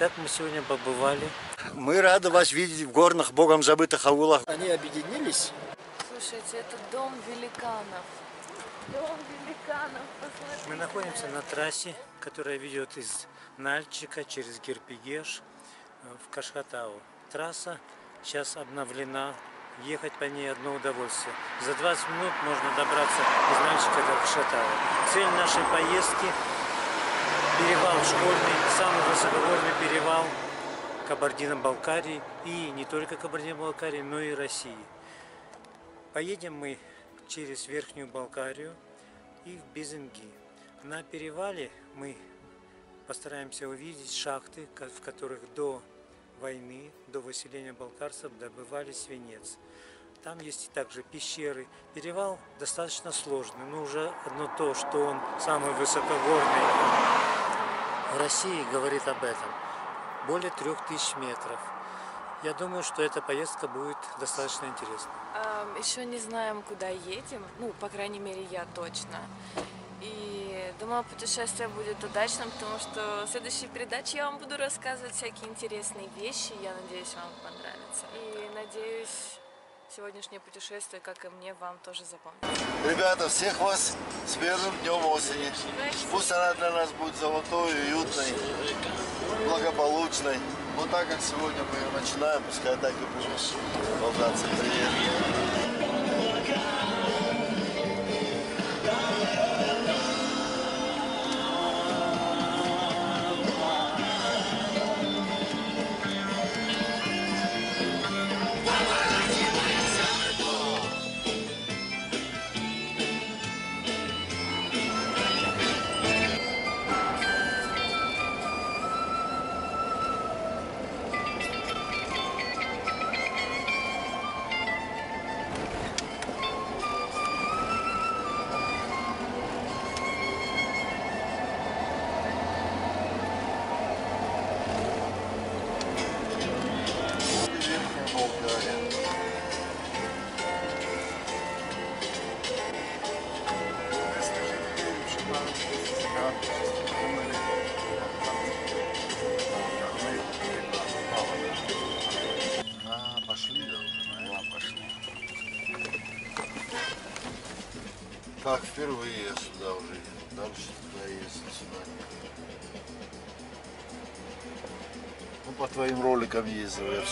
Итак, мы сегодня побывали. Мы рады вас видеть в горных, богом забытых аулах. Они объединились. Слушайте, это дом великанов. Дом великанов, посмотрите. Мы находимся на трассе, которая ведет из Нальчика через Герпигеш э, в Кашхатау. Трасса сейчас обновлена. Ехать по ней одно удовольствие. За 20 минут можно добраться из Нальчика до Кашхатау. Цель нашей поездки – перевал Школьный, самый высокогорный перевал Кабардино-Балкарии и не только Кабардино-Балкарии, но и России. Поедем мы через Верхнюю Болгарию и в Безенги. На перевале мы постараемся увидеть шахты, в которых до войны, до выселения балкарцев добывали свинец. Там есть также пещеры. Перевал достаточно сложный, но уже одно то, что он самый высокогорный в России, говорит об этом. Более трех тысяч метров. Я думаю, что эта поездка будет достаточно интересной. Ам, Еще не знаем, куда едем. Ну, по крайней мере, я точно. И думаю, путешествие будет удачным, потому что в следующей передаче я вам буду рассказывать всякие интересные вещи. Я надеюсь, вам понравится. И надеюсь, сегодняшнее путешествие, как и мне, вам тоже запомнится. Ребята, всех вас с первым днем осени. Пусть она для нас будет золотой, уютной, благополучной. Вот так, как сегодня мы ее начинаем, пускай так и будет. Болгарцы, привет.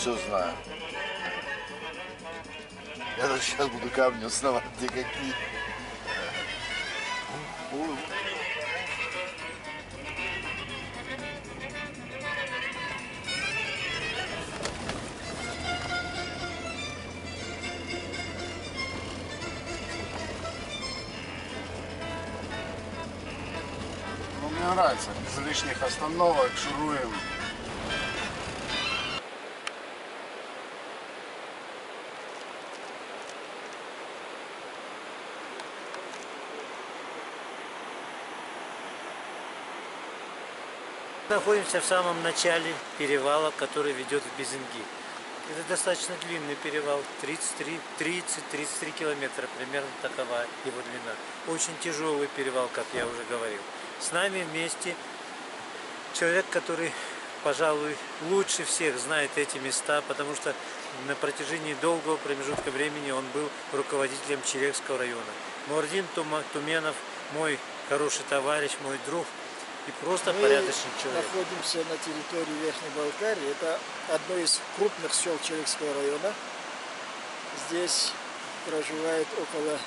Все знаю. Я даже сейчас буду камни узнавать, где какие. Ну, мне нравится, без лишних остановок, шуруем. Находимся в самом начале перевала, который ведет в Безенги. Это достаточно длинный перевал, 33 30-33 километра, примерно такова его длина. Очень тяжелый перевал, как я уже говорил. С нами вместе человек, который, пожалуй, лучше всех знает эти места, потому что на протяжении долгого промежутка времени он был руководителем Черекского района. Муардин Тума- Туменов, мой хороший товарищ, мой друг и просто Мы порядочный человек. находимся на территории Верхней Болгарии. Это одно из крупных сел Черекского района. Здесь проживает около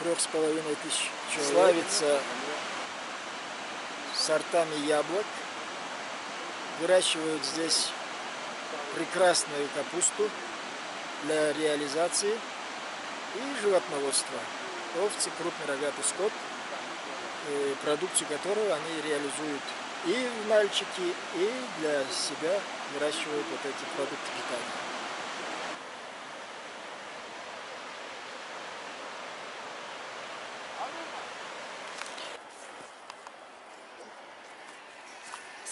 трех с половиной тысяч человек. Славится сортами яблок. Выращивают здесь прекрасную капусту для реализации и животноводства. Овцы, крупный рогатый скот, продукцию которого они реализуют и в Нальчике, и для себя выращивают вот эти продукты питания.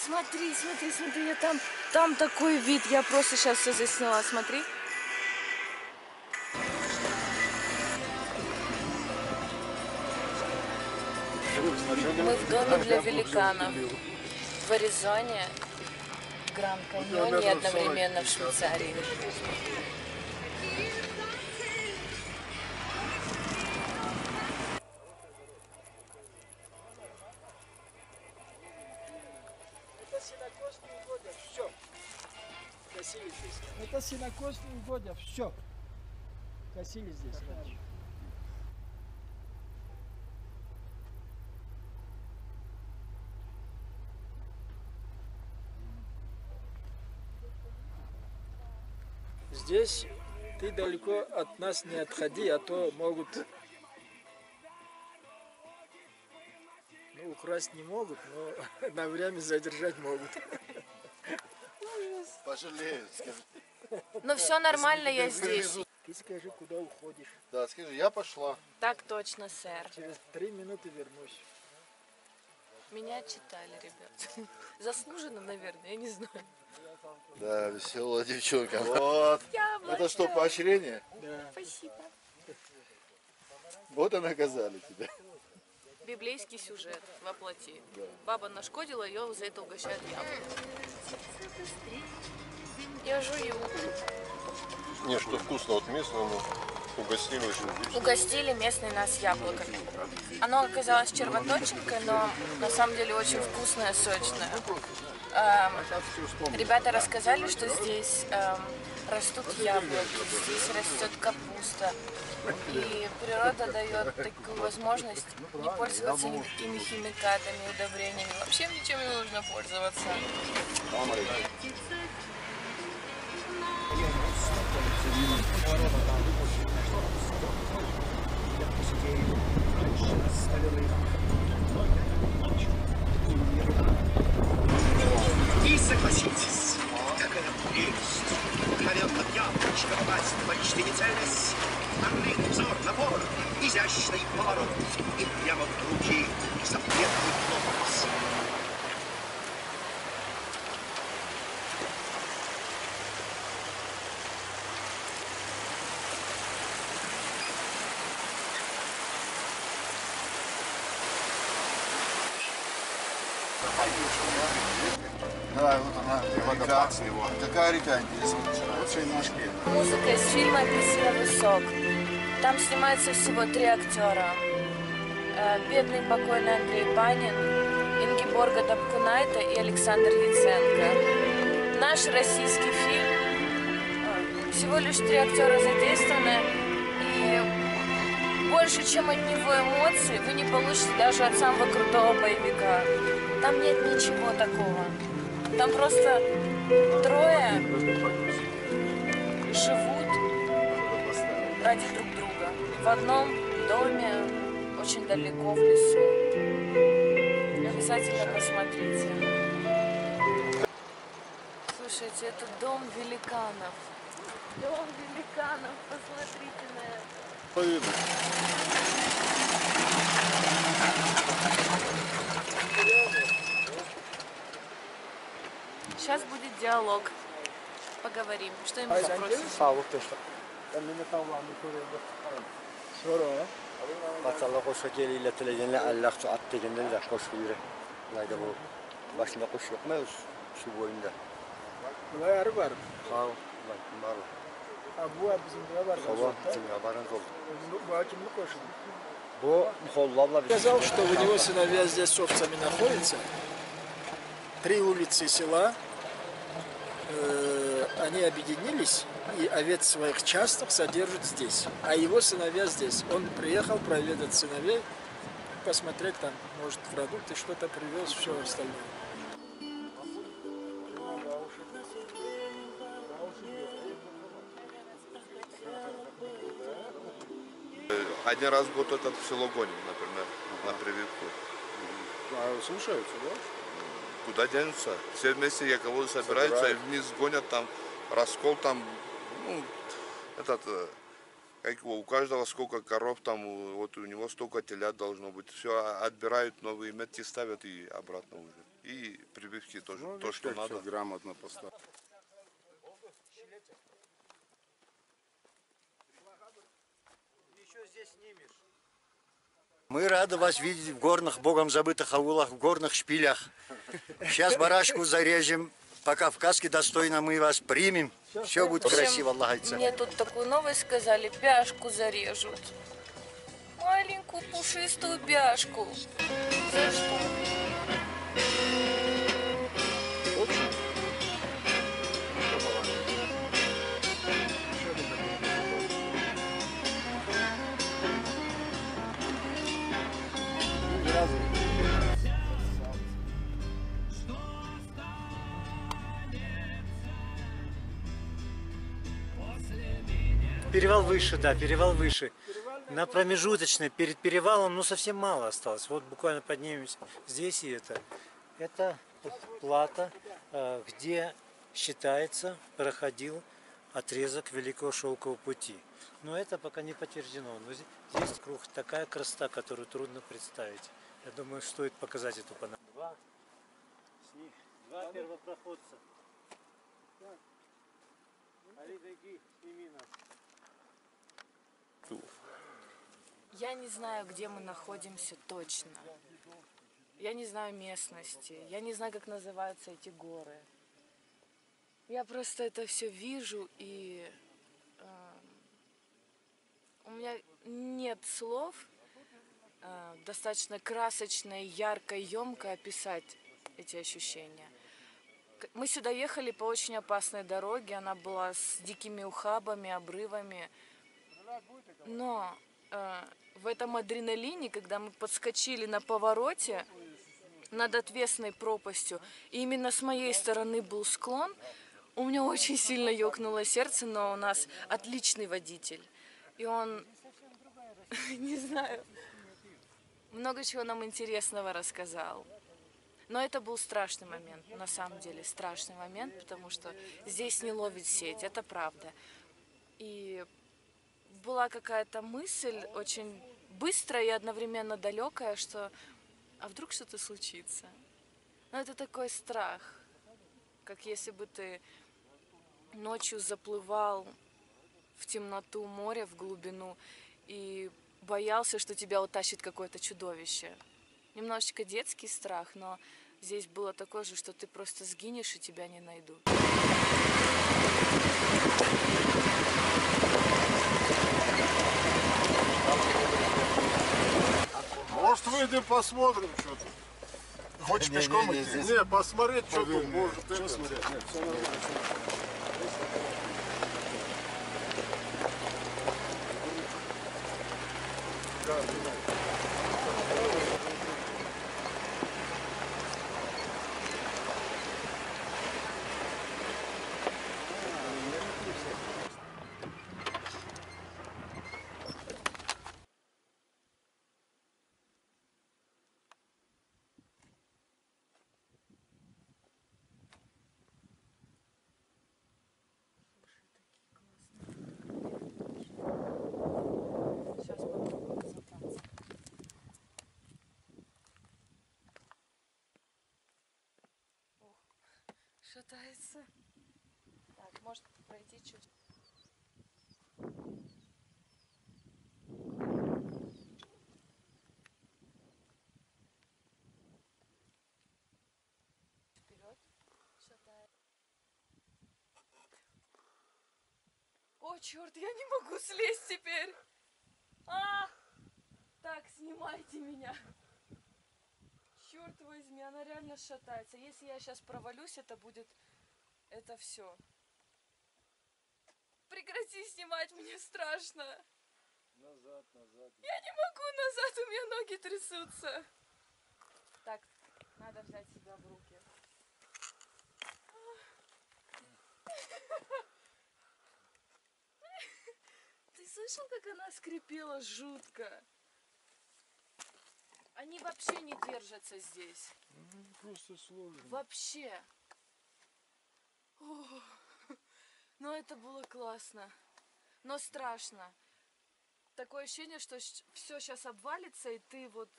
Смотри, смотри, смотри, я там, там такой вид, я просто сейчас все засняла, смотри. Мы в доме для великанов. в Аризоне, Гранд Каньоне и одновременно в Швейцарии. Это сенокосные угодья, все. Косили здесь. Это сенокосные угодья, все. Косили здесь раньше. Здесь ты далеко от нас не отходи, а то могут... Ну, украсть не могут, но на время задержать могут. Пожалеют, скажи. Но все нормально, я здесь. Ты скажи, куда уходишь. Да, скажи, я пошла. Так точно, сэр. Через три минуты вернусь. Меня читали, ребят. Заслуженно, наверное, я не знаю. Да, веселая девчонка. Вот. Это что, поощрение? Да. Спасибо. Вот и наказали тебя. Библейский сюжет воплоти. Баба нашкодила, ее за это угощают яблоком. Я жую. Не, что вкусно, вот местному угостили очень. Угостили местные нас яблоками. Оно оказалось червоточинкой, но на самом деле очень вкусное, сочное. Эм, ребята рассказали, что здесь эм, растут яблоки, здесь растет капуста. И природа дает такую возможность не пользоваться никакими химикатами, удобрениями. Вообще ничем не нужно пользоваться. И согласитесь, какая прелесть. Мгновенно яблочко попасть в почтительность. Орлиный взор, напор, изящный поворот. И прямо в руки запретный глобус. Да, вот она, река. Какая река, интересно? Лучший наш пир. Музыка из фильма «Апельсиновый сок». Там снимается всего три актера. Э, Бедный покойный Андрей Панин, Ингеборга Дапкунайта и Александр Яценко. Наш российский фильм. э, Всего лишь три актера задействованы. И больше, чем от него эмоций, вы не получите даже от самого крутого боевика. Там нет ничего такого. Там просто трое живут ради друг друга. В одном доме, очень далеко в лесу. Обязательно посмотрите. Слушайте, это дом великанов. Дом великанов, посмотрите на это. Сейчас будет диалог. Поговорим. Что-нибудь спросим. Sağlık teşekkür. Ben de tavlanı koruyorum. Sonra Batsalla koşa geliyle telegenle Allah şu at tegenden de koşu yürü. Layda bu başında koş yok mu şu boyunda? Бұлай әрі бар. Sağ ol. Lan var. А бұ біздің бар. Hava bizim haberiniz oldu. Бұ кімді қошыды? Bu Muhollabla bizim. Сказал, что у него сыновья здесь с овцами находятся. Три улицы села. Э, они объединились и овец своих частных содержат здесь. А его сыновья здесь. Он приехал проведать сыновей, посмотреть там, может, продукты, что-то привез, все остальное. Один раз в год этот в село гоним, например, на прививку. А слушаются, да? Куда денутся? Все вместе яководы собираются и вниз гонят там, раскол там, ну, этот, э, как его, у каждого сколько коров там, вот у него столько телят должно быть. Все отбирают, новые метки ставят и обратно уже. И прививки тоже, Ну, то, что надо. грамотно поставить. Еще здесь снимешь. Мы рады вас видеть в горных, богом забытых аулах, в горных шпилях. Сейчас барашку зарежем. По-кавказски достойно мы вас примем. Все будет красиво, Аллах айтса. Мне тут такую новость сказали, бяшку зарежут. Маленькую пушистую бяшку. За что? Перевал выше, да, перевал выше. На промежуточной, перед перевалом, ну совсем мало осталось. Вот буквально поднимемся здесь и это. Это плата, э, где считается проходил отрезок Великого Шелкового пути. Но это пока не подтверждено. Но здесь, круг такая красота, которую трудно представить. Я думаю, стоит показать эту панораму. Два, два первопроходца. Али, зайди, сними нас. Я не знаю, где мы находимся точно. Я не знаю местности. Я не знаю, как называются эти горы. Я просто это все вижу и эм, у меня нет слов э, достаточно красочно, ярко, емко описать эти ощущения. Мы сюда ехали по очень опасной дороге. Она была с дикими ухабами, обрывами. Но э, в этом адреналине, когда мы подскочили на повороте над отвесной пропастью, и именно с моей стороны был склон, у меня очень сильно ёкнуло сердце, но у нас отличный водитель. И он, не знаю, много чего нам интересного рассказал. Но это был страшный момент, на самом деле страшный момент, потому что здесь не ловит сеть, это правда. И была какая-то мысль очень быстрая и одновременно далекая, что а вдруг что-то случится. Но это такой страх, как если бы ты ночью заплывал в темноту моря, в глубину, и боялся, что тебя утащит какое-то чудовище. Немножечко детский страх, но здесь было такое же, что ты просто сгинешь и тебя не найдут. Может, выйдем посмотрим что-то. Хочешь пешком идти? Не, посмотреть, что тут может. Что смотреть? Сейчас шатается. Так, может пройти чуть. Вперед. Шатает. О, черт, я не могу слезть теперь. А! Так, снимайте меня. Черт возьми, она реально шатается. Если я сейчас провалюсь, это будет... Это все. Прекрати снимать, мне страшно. Назад, назад. Я не могу назад, у меня ноги трясутся. Так, надо взять себя в руки. Ты слышал, как она скрипела жутко? Они вообще не держатся здесь. Просто сложно. Вообще. О, но это было классно. Но страшно. Такое ощущение, что все сейчас обвалится, и ты вот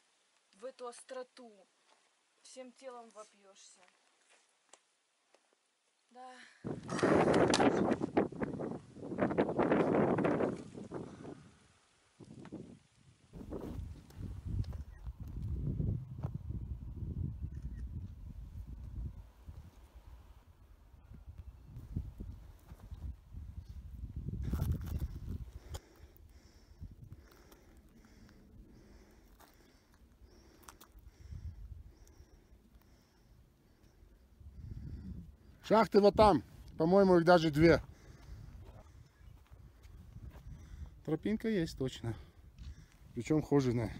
в эту остроту всем телом вопьешься. Да. Шахты вот там. По-моему, их даже две. Тропинка есть точно. Причем хоженая.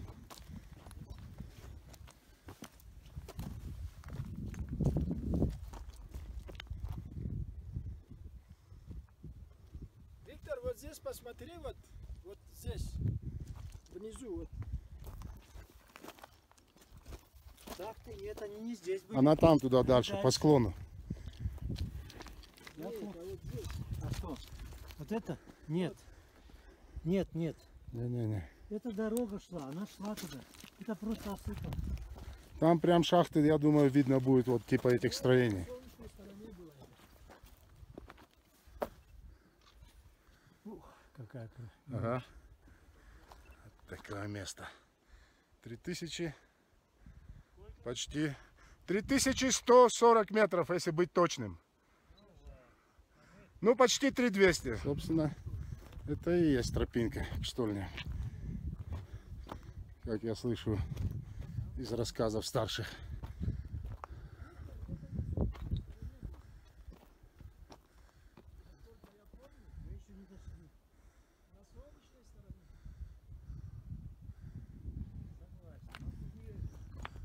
Виктор, вот здесь посмотри, вот, вот здесь, внизу, вот. Шахты нет, они не здесь были. Она там туда дальше, по склону. Я пом- А что? Вот это? Нет. Нет, нет. Не-не-не. Это дорога шла, она шла туда. Это просто осыпано. Там прям шахты, я думаю, видно будет вот типа этих строений. Какая красота. Ага. Вот такое место. 3000, почти 3140 метров, если быть точным. Ну, почти 3200. Собственно, это и есть тропинка к штольне. Как я слышу из рассказов старших.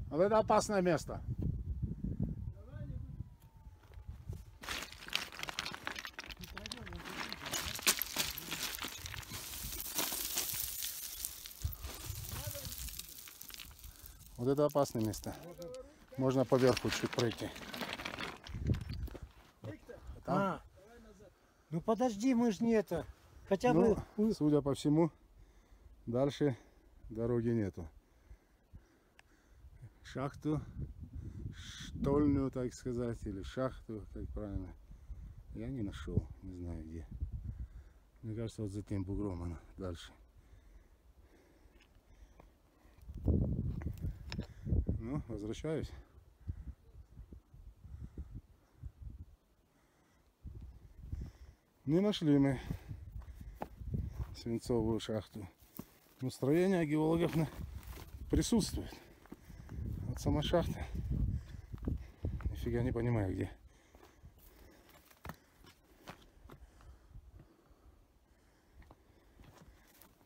Вот это опасное место. Вот это опасное место. Можно поверху чуть пройти. А, ну подожди, мы же не это. Хотя Ну, бы... судя по всему, дальше дороги нету. Шахту, штольную, так сказать, или шахту, как правильно, я не нашел, не знаю где. Мне кажется, вот за тем бугром она дальше. Ну, возвращаюсь. Не нашли мы свинцовую шахту. Но строение геологов присутствует. Вот сама шахта. Нифига не понимаю где.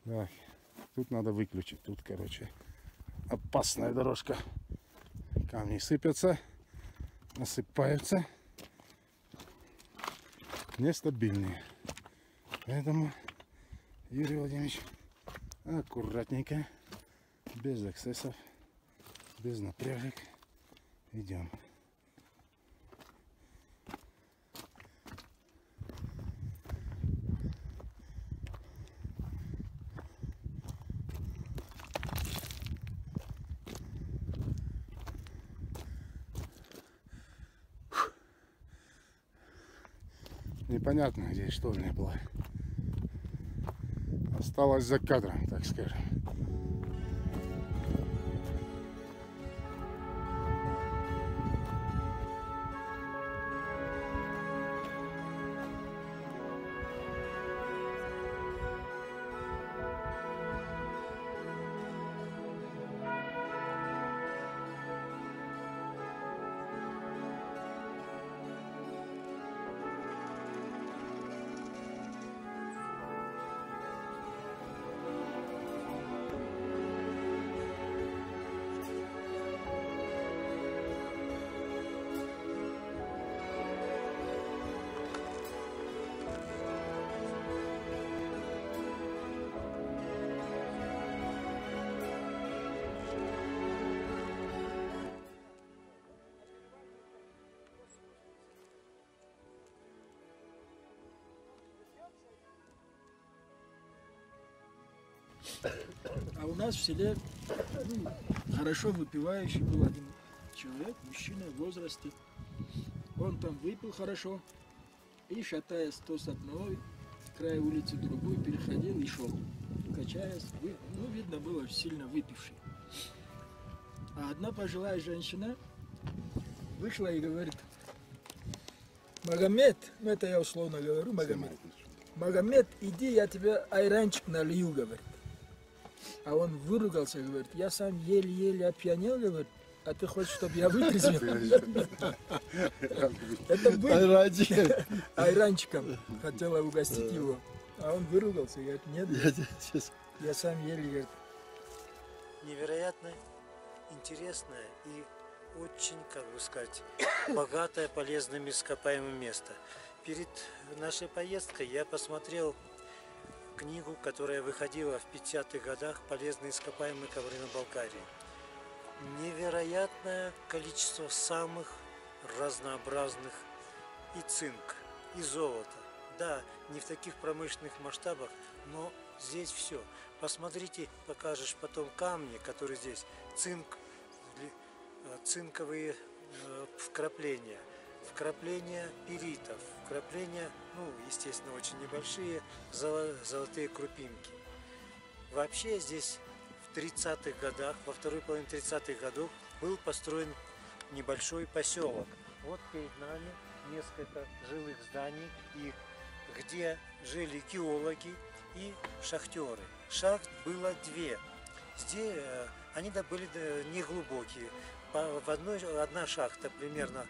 Так, тут надо выключить. Тут, короче, опасная дорожка. Камни сыпятся, насыпаются. Нестабильные. Поэтому Юрий Владимирович, аккуратненько, без эксцессов, без напряжек. Идем. Непонятно, где штольня была. Осталось за кадром, так скажем. А у нас в селе ну, хорошо выпивающий был один человек, мужчина в возрасте. Он там выпил хорошо и, шатаясь то с одной края улицы другой, переходил и шел, качаясь. вы- Ну, видно было, сильно выпивший. А одна пожилая женщина вышла и говорит, Магомед, ну это я условно говорю, Магомед, Магомед, иди, я тебе айранчик налью, говорит. А он выругался, говорит, я сам еле-еле опьянел, говорит, А ты хочешь, чтобы я вытрезвел? Это был айранчиком. Хотела угостить его. А он выругался, говорит, нет, я сам еле, говорит, невероятно интересное и очень, как бы сказать, богатое полезными ископаемым место. Перед нашей поездкой я посмотрел книгу, которая выходила в 50-х годах «Полезные ископаемые Кабардино-Балкарии». Невероятное количество самых разнообразных и цинк, и золото. Да, не в таких промышленных масштабах, но здесь все. Посмотрите, покажешь потом камни, которые здесь, цинк, э, цинковые э, вкрапления, вкрапления перитов, вкрапления, ну, естественно, очень небольшие, золо- золотые крупинки. Вообще здесь в 30-х годах, во второй половине 30-х годов был построен небольшой поселок. Вот перед нами несколько жилых зданий, и где жили геологи и шахтеры. Шахт было две. Здесь э, они были неглубокие. В одной, одна шахта примерно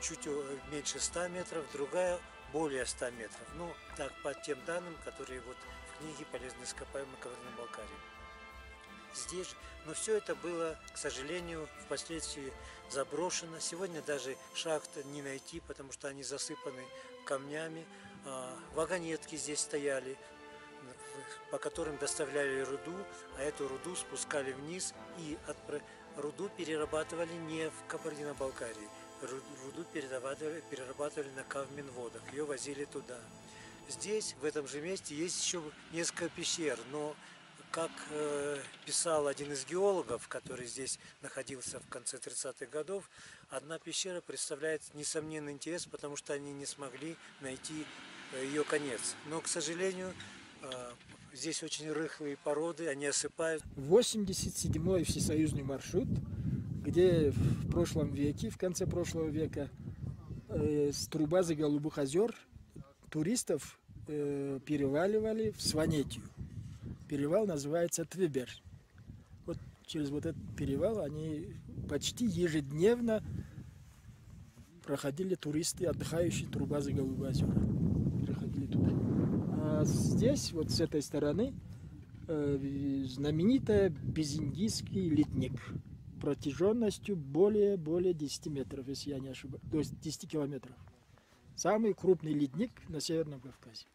чуть э, меньше 100 метров, другая более 100 метров. Ну, так, по тем данным, которые вот в книге «Полезные ископаемые Кабардино-Балкарии». Здесь, но все это было, к сожалению, впоследствии заброшено. Сегодня даже шахт не найти, потому что они засыпаны камнями. А, Вагонетки здесь стояли, по которым доставляли руду, а эту руду спускали вниз и отпра- руду перерабатывали не в Кабардино-Балкарии. Ру- Руду перерабатывали, перерабатывали на Кавминводах, ее возили туда. Здесь, в этом же месте, есть еще несколько пещер, но как э, писал один из геологов, который здесь находился в конце 30-х годов, одна пещера представляет несомненный интерес, потому что они не смогли найти э, ее конец. Но, к сожалению, э, здесь очень рыхлые породы, они осыпают. 87-й всесоюзный маршрут, где в прошлом веке, в конце прошлого века, э, с Трубазы Голубых озер туристов э, переваливали в Сванетию. Перевал называется Твибер. Вот через вот этот перевал они почти ежедневно проходили туристы, отдыхающие Трубазы Голубых озер. Переходили туда. А здесь, вот с этой стороны, э, знаменитый безиндийский ледник протяженностью более, более 10 метров, если я не ошибаюсь, то есть 10 километров. Самый крупный ледник на Северном Кавказе.